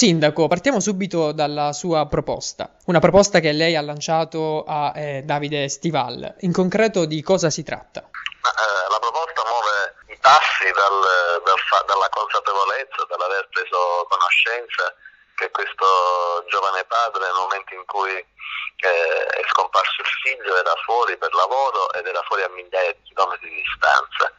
Sindaco, partiamo subito dalla sua proposta, una proposta che lei ha lanciato a eh, Davide Stival. In concreto di cosa si tratta? Eh, la proposta muove i passi dal, dal fa- dalla consapevolezza, dall'aver preso conoscenza che questo giovane padre nel momento in cui eh, è scomparso il figlio era fuori per lavoro ed era fuori a migliaia di chilometri di distanza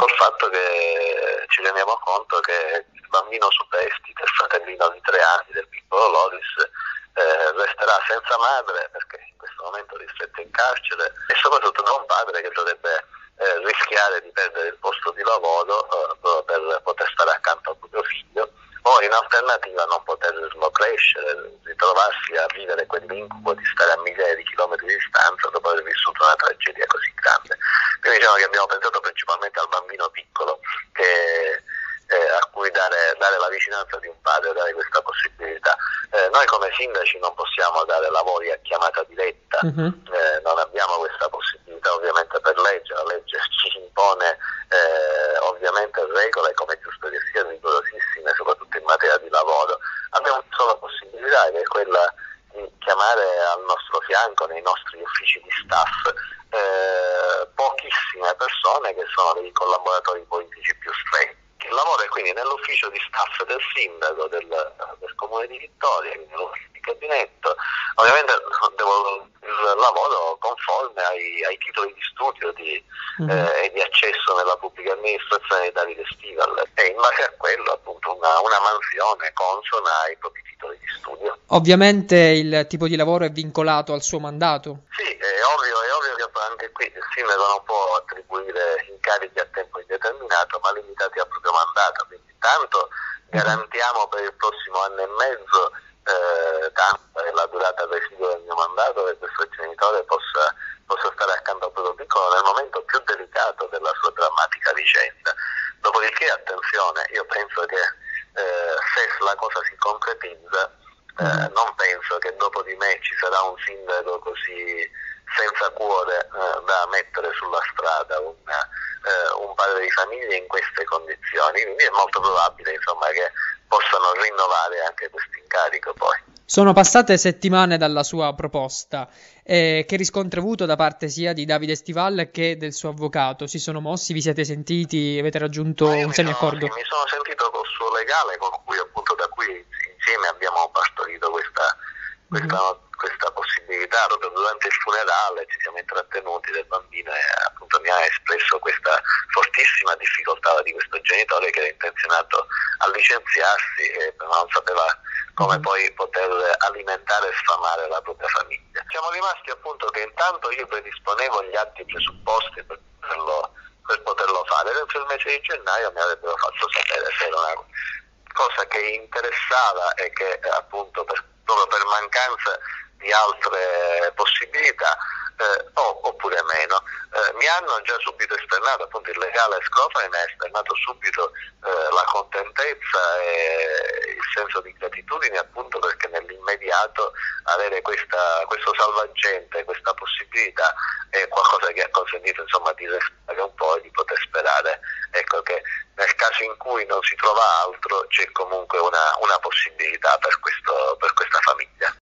col fatto che ci rendiamo conto che il bambino superstite, il fratellino di tre anni del piccolo Loris, eh, resterà senza madre perché in questo momento è ristretto in carcere e soprattutto da un padre che dovrebbe eh, rischiare di perdere il posto di lavoro eh, per poter stare accanto al proprio in alternativa non poterlo crescere, ritrovarsi a vivere quell'incubo di stare a migliaia di chilometri di distanza dopo aver vissuto una tragedia così grande. Quindi diciamo che abbiamo pensato principalmente al bambino piccolo che, eh, a cui dare, dare, la vicinanza di un padre, dare questa possibilità. Eh, noi come sindaci non possiamo dare lavori a chiamata diretta, uh-huh. eh, non abbiamo questa possibilità ovviamente per legge, la legge ci impone eh, ovviamente regole come giusto che sia rigorosissime, soprattutto in materia di lavoro. Sola possibilità che è quella di chiamare al nostro fianco nei nostri uffici di staff eh, pochissime persone che sono dei collaboratori politici più stretti. Il lavoro è quindi nell'ufficio di staff del sindaco del, del comune di Vittoria, nell'ufficio di gabinetto. Ovviamente devo, il lavoro ai, ai, titoli di studio di, mm-hmm. eh, e di accesso nella pubblica amministrazione di Davide Stival e in base a quello appunto una, una mansione consona ai propri titoli di studio. Ovviamente il tipo di lavoro è vincolato al suo mandato? Sì, è ovvio, è ovvio che anche qui il sindaco non può attribuire incarichi a tempo indeterminato ma limitati al proprio mandato, quindi tanto mhm. garantiamo per il prossimo anno e mezzo eh, tanto è la durata residua del mio mandato che questo genitore possa, possa stare accanto al proprio piccolo nel momento più delicato della sua drammatica vicenda. Dopodiché, attenzione, io penso che eh, se la cosa si concretizza, eh, mm-hmm. non penso che dopo di me ci sarà un sindaco così senza cuore eh, da mettere sulla strada un, eh, un padre di famiglia in queste condizioni, quindi è molto probabile insomma, che possano rinnovare anche questo incarico poi. Sono passate settimane dalla sua proposta. Eh, che riscontro ha avuto da parte sia di Davide Stival che del suo avvocato? Si sono mossi, vi siete sentiti, avete raggiunto un semi-accordo? Sì, mi sono sentito col suo legale con cui appunto da cui insieme abbiamo partorito questa, questa mm-hmm questa possibilità proprio durante il funerale ci siamo intrattenuti del bambino e appunto mi ha espresso questa fortissima difficoltà di questo genitore che era intenzionato a licenziarsi e non sapeva come mm-hmm. poi poter alimentare e sfamare la propria famiglia. Siamo rimasti appunto che intanto io predisponevo gli atti presupposti per poterlo, per poterlo fare, dentro il mese di gennaio mi avrebbero fatto sapere se era una cosa che interessava e che appunto per, proprio per mancanza di altre possibilità eh, o, oppure meno. Eh, mi hanno già subito esternato, appunto il legale Scrofa mi ha esternato subito eh, la contentezza e il senso di gratitudine appunto perché nell'immediato avere questa, questo salvagente, questa possibilità è qualcosa che ha consentito insomma di restare un po' e di poter sperare ecco, che nel caso in cui non si trova altro c'è comunque una, una possibilità per, questo, per questa famiglia.